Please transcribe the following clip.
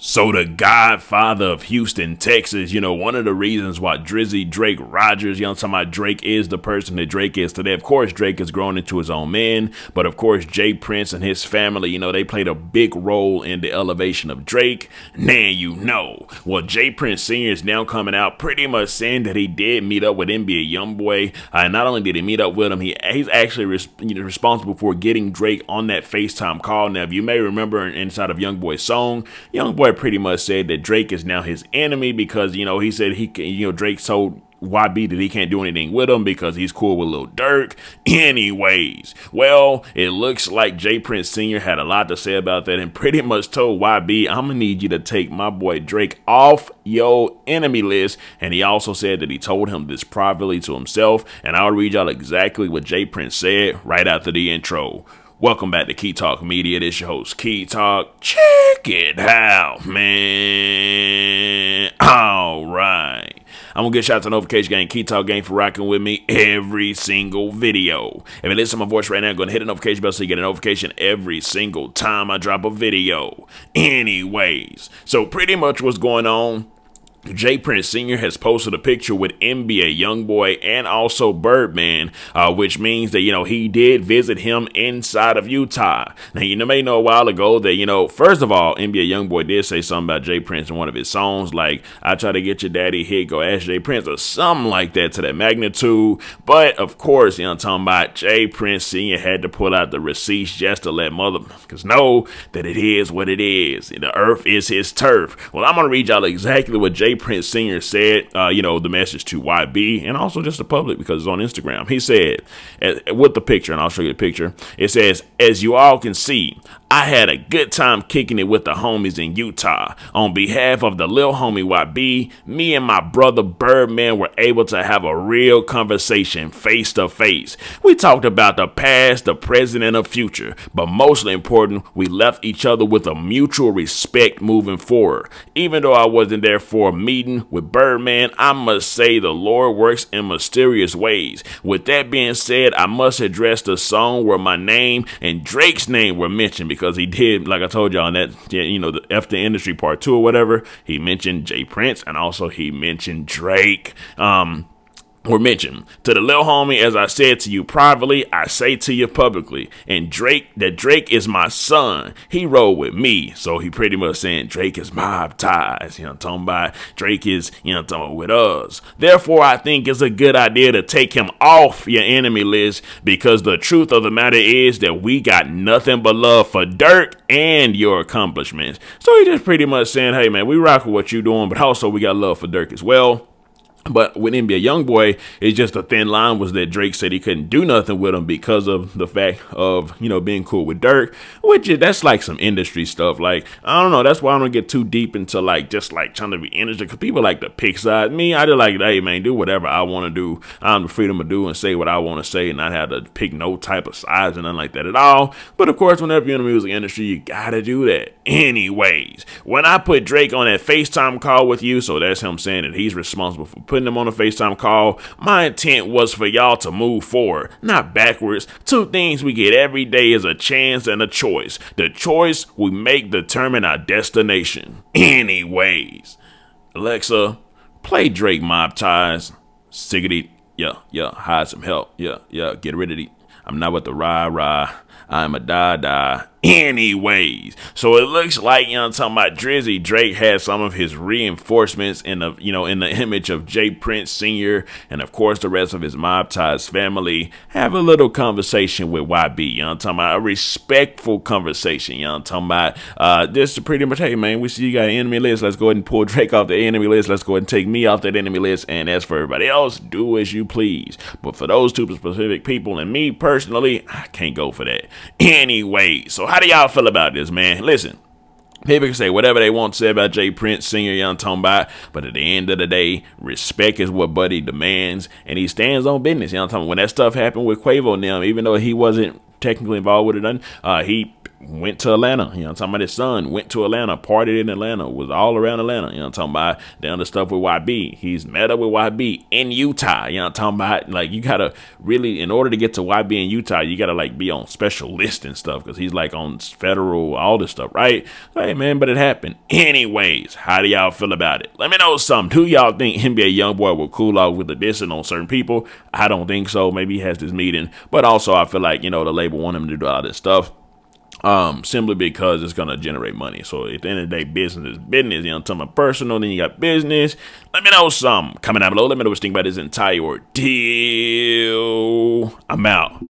So the godfather of Houston, Texas, you know, one of the reasons why Drizzy Drake Rogers, you know, talking about Drake is the person that Drake is today. Of course, Drake has grown into his own man, but of course, J. Prince and his family, you know, they played a big role in the elevation of Drake. Now you know. Well, J. Prince Sr. is now coming out pretty much saying that he did meet up with NBA Youngboy. Uh, not only did he meet up with him, he he's actually res you know, responsible for getting Drake on that FaceTime call. Now, if you may remember inside of Youngboy's song, Youngboy Boy pretty much said that Drake is now his enemy because, you know, he said he can, you know, Drake told YB that he can't do anything with him because he's cool with Lil Durk. Anyways, well, it looks like J. Prince Sr. had a lot to say about that and pretty much told YB, I'm gonna need you to take my boy Drake off your enemy list. And he also said that he told him this privately to himself. And I'll read y'all exactly what J. Prince said right after the intro. Welcome back to Key Talk Media. This your host, Key Talk. Check it out, man. All right. I'm gonna get shout out to Notification Gang, Key Talk Gang for rocking with me every single video. If you listen to my voice right now, go and hit the notification bell so you get a notification every single time I drop a video. Anyways, so pretty much what's going on J. Prince Sr. has posted a picture with NBA Youngboy and also Birdman, uh, which means that, you know, he did visit him inside of Utah. Now, you may know a while ago that, you know, first of all, NBA Youngboy did say something about J. Prince in one of his songs, like, I try to get your daddy hit, go ask J. Prince, or something like that to that magnitude. But, of course, you know, I'm talking about J. Prince Sr. had to pull out the receipts just to let motherfuckers know that it is what it is. The earth is his turf. Well, I'm going to read y'all exactly what Prince Sr. said, uh, you know, the message to YB and also just the public because it's on Instagram. He said, with the picture, and I'll show you the picture, it says, as you all can see, I had a good time kicking it with the homies in Utah. On behalf of the lil homie YB, me and my brother Birdman were able to have a real conversation face to face. We talked about the past, the present, and the future, but mostly important, we left each other with a mutual respect moving forward. Even though I wasn't there for a meeting with Birdman, I must say the Lord works in mysterious ways. With that being said, I must address the song where my name and Drake's name were mentioned because he did, like I told y'all on that, you know, the F the Industry Part 2 or whatever, he mentioned J. Prince and also he mentioned Drake. Um, were mentioned. To the little homie, as I said to you privately, I say to you publicly. And Drake, that Drake is my son. He rolled with me. So he pretty much saying Drake is mob ties. You know, talking about Drake is, you know, talking with us. Therefore, I think it's a good idea to take him off your enemy list because the truth of the matter is that we got nothing but love for Durk and your accomplishments. So he just pretty much saying, hey man, we rock with what you doing, but also we got love for Durk as well. But with NBA YoungBoy, it's just a thin line was that Drake said he couldn't do nothing with him because of the fact of, you know, being cool with Durk, which is, that's like some industry stuff. Like, I don't know. That's why I don't get too deep into like, just like trying to be industry because people like to pick sides. Me, I just like, hey, man, do whatever I want to do. I am the freedom to do and say what I want to say and not have to pick no type of sides and nothing like that at all. But of course, whenever you're in the music industry, you got to do that. Anyways, when I put Drake on that FaceTime call with you, so that's him saying that he's responsible for putting them on a FaceTime call, my intent was for y'all to move forward, not backwards. Two things we get every day is a chance and a choice. The choice we make determine our destination. Anyways, Alexa, play Drake Mob Ties. Siggity, yeah, yeah, hide some help. Yeah, yeah, get rid of the. I'm not with the rah rah. I'm a da da anyways. So it looks like, you know, talking about Drizzy Drake has some of his reinforcements in the, you know, in the image of J. Prince Sr. and of course the rest of his mob ties family have a little conversation with YB. You know, talking about a respectful conversation. You know, talking about uh, this is pretty much, hey man, we see you got an enemy list. Let's go ahead and pull Drake off the enemy list. Let's go ahead and take me off that enemy list. And as for everybody else, do as you please. But for those two specific people and me personally, I can't go for that. Anyway, so how do y'all feel about this, man? Listen. People can say whatever they want to say about J. Prince, Sr. Young talking about, but at the end of the day, respect is what Buddy demands, and he stands on business. You know I'm talking When that stuff happened with Quavo now, even though he wasn't technically involved with it, uh, he went to Atlanta. You know, I'm talking about his son went to Atlanta, partied in Atlanta, was all around Atlanta. You know, I'm talking about down the stuff with YB. He's met up with YB in Utah. You know, I'm talking about like you gotta really, in order to get to YB in Utah, you gotta like be on special list and stuff because he's like on federal, all this stuff, right? Hey man, but it happened. Anyways, how do y'all feel about it? Let me know something. Do y'all think NBA YoungBoy will cool off with the dissing on certain people? I don't think so. Maybe he has this meeting, but also I feel like you know the label want him to do all this stuff um, simply because it's gonna generate money. So at the end of the day, business is business. You know, I'm talking about personal, then you got business. Let me know some. Comment down below. Let me know what you think about this entire ordeal. I'm out.